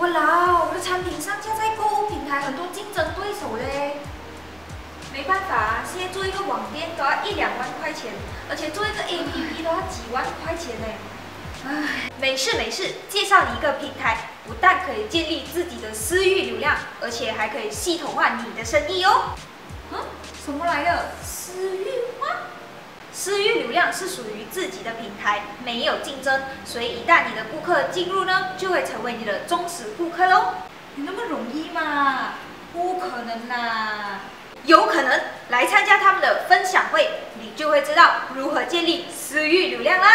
我老，我的产品上架在购物平台，很多竞争对手嘞。没办法，现在做一个网店都要一两万块钱，而且做一个 APP 都要几万块钱呢。唉，没事没事，介绍一个平台，不但可以建立自己的私域流量，而且还可以系统化你的生意哦。嗯，什么来的？私？私域流量是属于自己的平台，没有竞争，所以一旦你的顾客进入呢，就会成为你的忠实顾客喽。有那么容易吗？不可能啦！有可能来参加他们的分享会，你就会知道如何建立私域流量啦。